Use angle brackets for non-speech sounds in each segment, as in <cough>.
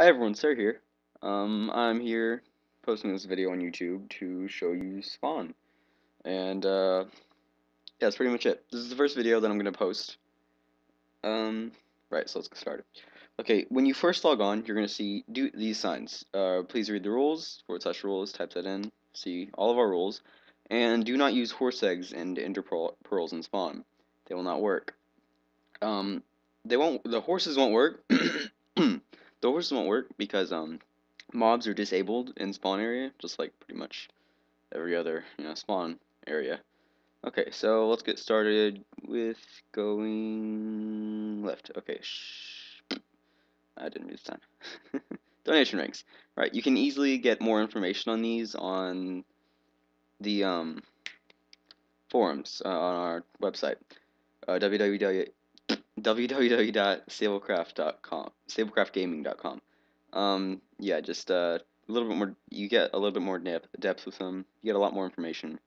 Hi everyone, Sir here. Um, I'm here posting this video on YouTube to show you Spawn. And, uh, yeah, that's pretty much it. This is the first video that I'm going to post. Um, right, so let's get started. Okay, when you first log on, you're going to see do these signs. Uh, please read the rules, forward slash rules, type that in, see all of our rules. And do not use horse eggs and ender pearls in Spawn. They will not work. Um, they won't, the horses won't work. <clears throat> The horses won't work because um, mobs are disabled in spawn area, just like pretty much every other you know spawn area. Okay, so let's get started with going left. Okay, shh. I didn't do this time. <laughs> Donation ranks. Right, you can easily get more information on these on the um, forums uh, on our website, uh, www www.sablecraft.com, sablecraftgaming.com. Um, yeah, just uh, a little bit more. You get a little bit more depth, depth with them. You get a lot more information.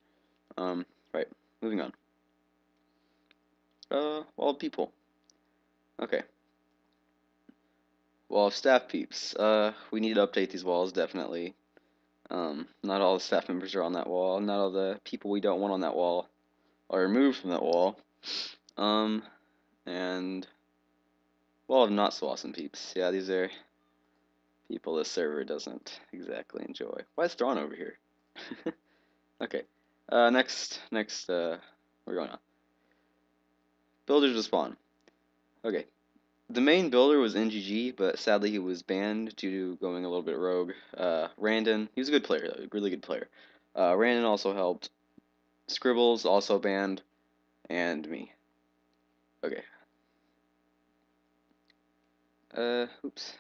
Um, right, moving on. Uh, wall of people. Okay. Wall of staff peeps. Uh, we need to update these walls definitely. Um, not all the staff members are on that wall. Not all the people we don't want on that wall are removed from that wall. Um, and well, not so awesome peeps. Yeah, these are people this server doesn't exactly enjoy. Why is Thrawn over here? <laughs> okay. Uh, next, next, uh, we're going on. Builders to spawn. Okay. The main builder was NGG, but sadly he was banned due to going a little bit rogue. Uh, Randon, he was a good player, though, really good player. Uh, Randon also helped. Scribbles also banned, and me. Okay, uh, oops.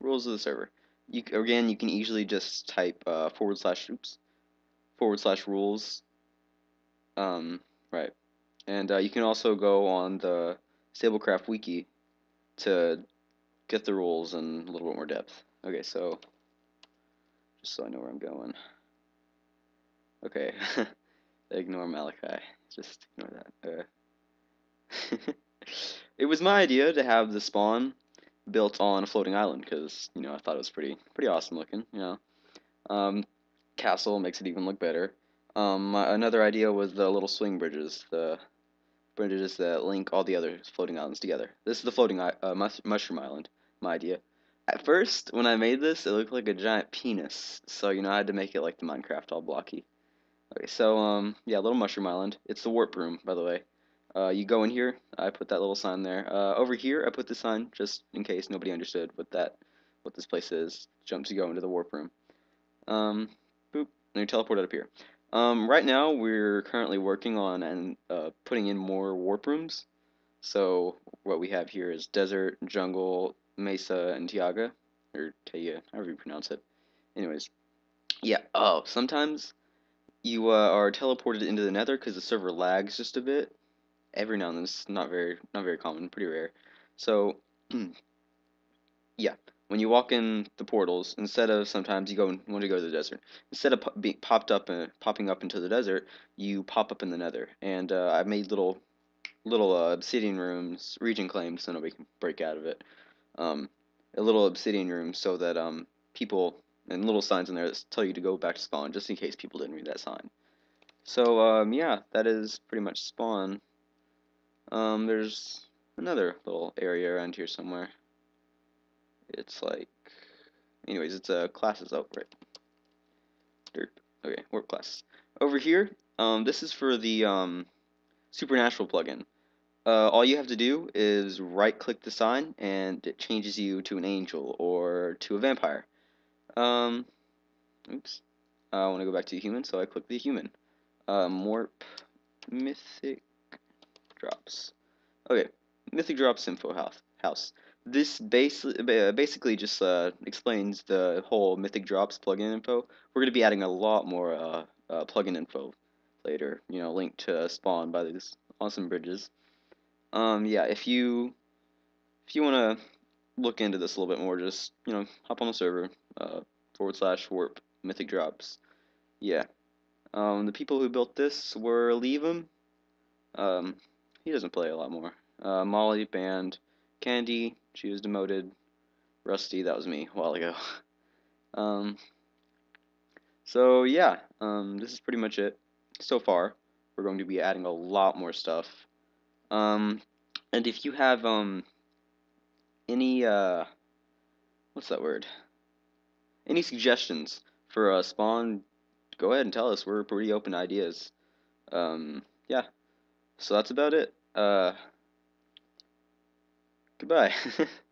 Rules of the server. You again, you can easily just type uh, forward slash oops forward slash rules. Um, right, and uh, you can also go on the SableCraft wiki to get the rules in a little bit more depth. Okay, so just so I know where I'm going. Okay, <laughs> ignore Malachi. Just ignore that. Uh, <laughs> it was my idea to have the spawn built on a floating island because you know I thought it was pretty pretty awesome looking. You know, um, castle makes it even look better. Um, another idea was the little swing bridges, the bridges that link all the other floating islands together. This is the floating uh, mus mushroom island. My idea. At first, when I made this, it looked like a giant penis, so you know I had to make it like the Minecraft all blocky. Okay, so um, yeah, little mushroom island. It's the warp room, by the way. Uh, you go in here. I put that little sign there. Uh, over here, I put the sign just in case nobody understood what that, what this place is. Jump to go into the warp room. Um, boop, and you teleport up here. Um, right now, we're currently working on and uh, putting in more warp rooms. So what we have here is desert, jungle, mesa, and Tiaga, or Taya, however you pronounce it. Anyways, yeah. Oh, sometimes you uh, are teleported into the Nether because the server lags just a bit every now and then. It's not very not very common, pretty rare. So <clears throat> yeah, when you walk in the portals, instead of sometimes you go and want to go to the desert, instead of being popped up and popping up into the desert, you pop up in the Nether. And uh, I've made little little uh, obsidian rooms, region claimed, so nobody can break out of it. Um, a little obsidian room so that um, people and little signs in there that tell you to go back to spawn, just in case people didn't read that sign. So um, yeah, that is pretty much spawn. Um, there's another little area around here somewhere. It's like, anyways, it's a uh, classes. Oh, right. Dirt. Okay, work class. Over here, um, this is for the um, Supernatural plugin. Uh, all you have to do is right-click the sign, and it changes you to an angel or to a vampire. Um, oops. I want to go back to human, so I click the human. Um, warp mythic drops. Okay, Mythic Drops Info House. This base, basically just uh, explains the whole Mythic Drops plugin info. We're going to be adding a lot more uh, uh, plugin info later, you know, linked to spawn by these awesome bridges. Um, yeah, if you if you want to look into this a little bit more, just, you know, hop on the server, uh, forward slash warp mythic drops. Yeah. Um, the people who built this were Leave Um, he doesn't play a lot more. Uh, Molly banned. Candy, she was demoted. Rusty, that was me a while ago. <laughs> Um, so yeah, um, this is pretty much it so far. We're going to be adding a lot more stuff. Um, and if you have um, any uh, what's that word? Any suggestions for a spawn? Go ahead and tell us. We're pretty open to ideas. Um, yeah. So that's about it. Uh, goodbye. <laughs>